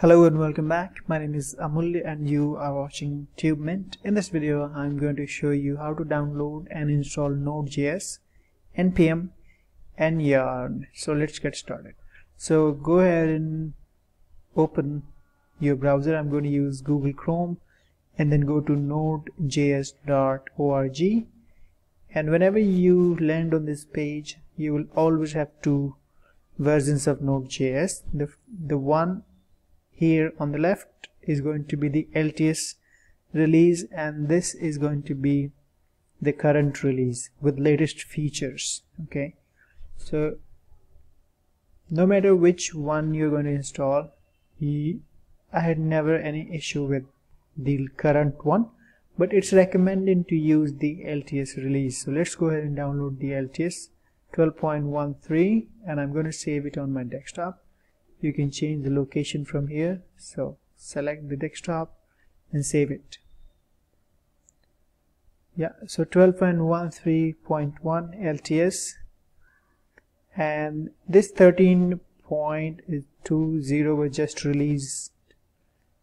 Hello and welcome back. My name is Amulya and you are watching TubeMint. In this video, I'm going to show you how to download and install Node.js, NPM and Yarn. So let's get started. So go ahead and open your browser. I'm going to use Google Chrome and then go to nodejs.org and whenever you land on this page you will always have two versions of Node.js. The, the one here on the left is going to be the LTS release and this is going to be the current release with latest features okay? So no matter which one you're going to install I had never any issue with the current one but it's recommended to use the LTS release. So let's go ahead and download the LTS 12.13 and I'm going to save it on my desktop you can change the location from here. So select the desktop and save it. Yeah so 12.13.1 LTS and this 13.20 was just released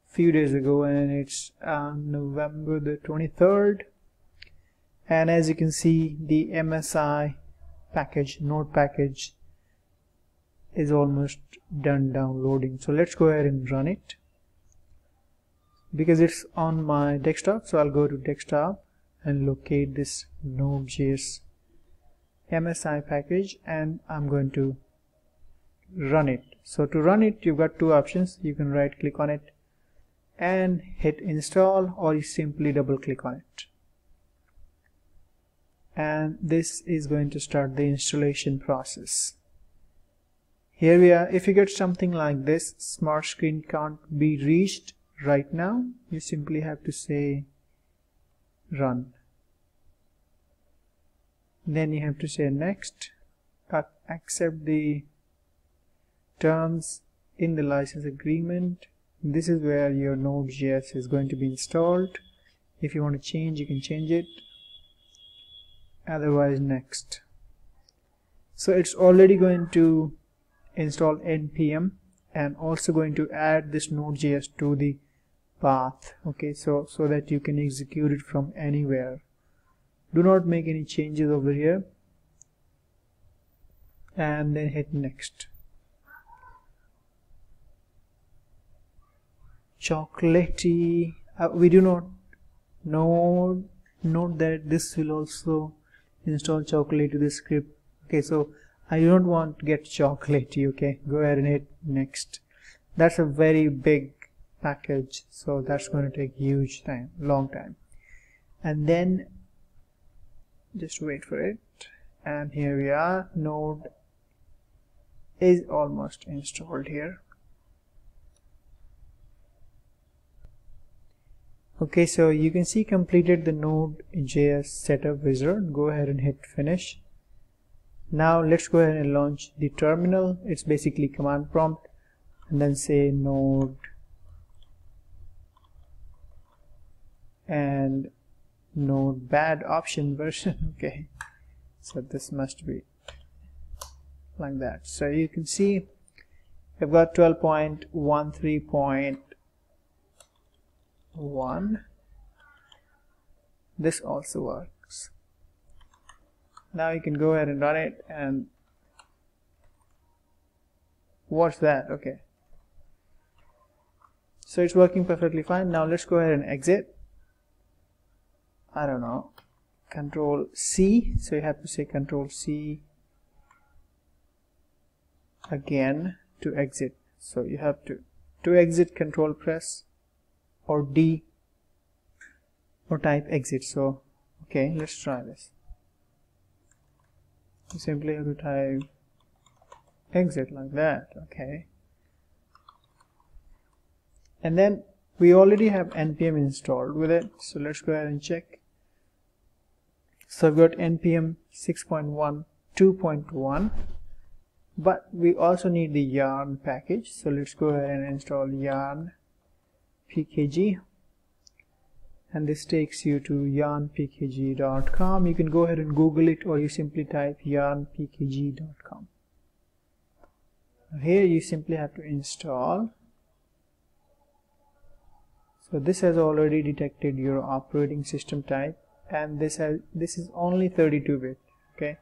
a few days ago and it's on November the 23rd and as you can see the MSI package node package is almost done downloading. So let's go ahead and run it. Because it's on my desktop so I'll go to desktop and locate this node.js MSI package and I'm going to run it. So to run it you've got two options. You can right click on it and hit install or you simply double click on it. And this is going to start the installation process here we are. If you get something like this smart screen can't be reached right now. You simply have to say run. Then you have to say next. Accept the terms in the license agreement. This is where your node.js is going to be installed. If you want to change you can change it. Otherwise next. So it's already going to install npm and also going to add this node.js to the path okay? So so that you can execute it from anywhere. Do not make any changes over here. And then hit next. Chocolatey. Uh, we do not know note that this will also install chocolate to the script. Okay so I don't want to get chocolatey okay go ahead and hit next. That's a very big package so that's going to take huge time long time. And then just wait for it. And here we are. Node is almost installed here. Okay so you can see completed the node.js setup wizard. Go ahead and hit finish now let's go ahead and launch the terminal. It's basically command prompt and then say node. And node bad option version okay. So this must be like that. So you can see I've got 12.13.1 this also works now you can go ahead and run it and watch that. Okay. So it's working perfectly fine. Now let's go ahead and exit. I don't know. Control C. So you have to say control C again to exit. So you have to to exit control press or D or type exit. So okay let's try this you simply have to type exit like that okay? And then we already have npm installed with it so let's go ahead and check. So I've got npm 6.1 2.1 but we also need the yarn package so let's go ahead and install yarn pkg and this takes you to yarnpkg.com you can go ahead and google it or you simply type yarnpkg.com here you simply have to install. So this has already detected your operating system type and this has this is only 32 bit okay?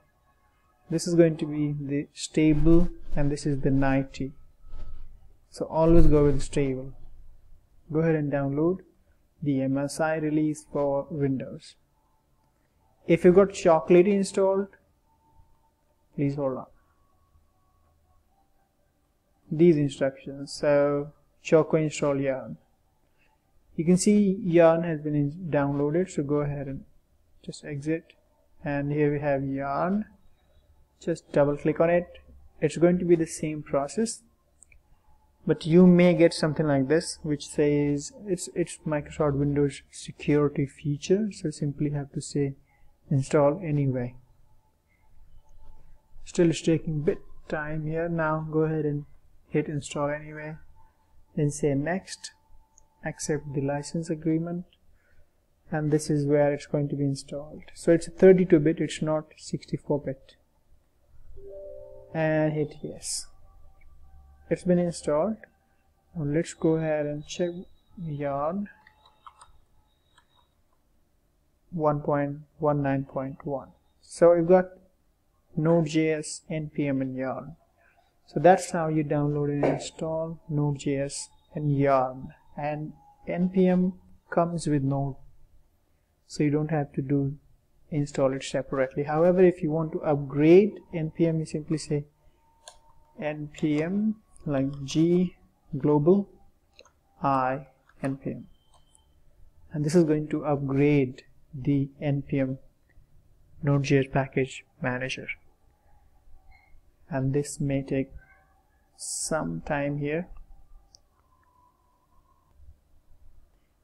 This is going to be the stable and this is the 90 so always go with stable. Go ahead and download the MSI release for Windows. If you got Chocolatey installed please hold on. These instructions so choco install yarn. You can see yarn has been downloaded so go ahead and just exit. And here we have yarn. Just double click on it. It's going to be the same process but you may get something like this which says it's it's Microsoft Windows security feature so simply have to say install anyway. Still it's taking bit time here. Now go ahead and hit install anyway. Then say next accept the license agreement. And this is where it's going to be installed. So it's 32 bit it's not 64 bit. And hit yes it's been installed. Now let's go ahead and check yarn 1.19.1 so we've got node.js npm and yarn so that's how you download and install node.js and yarn and npm comes with node. So you don't have to do install it separately. However if you want to upgrade npm you simply say npm like g global i npm and this is going to upgrade the npm node.js package manager. And this may take some time here.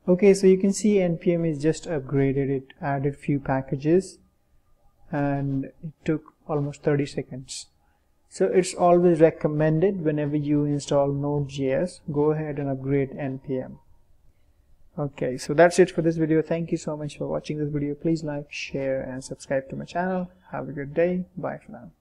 Okay so you can see npm is just upgraded. It added few packages and it took almost 30 seconds so it's always recommended whenever you install node.js go ahead and upgrade npm okay so that's it for this video. Thank you so much for watching this video. Please like share and subscribe to my channel. Have a good day. Bye for now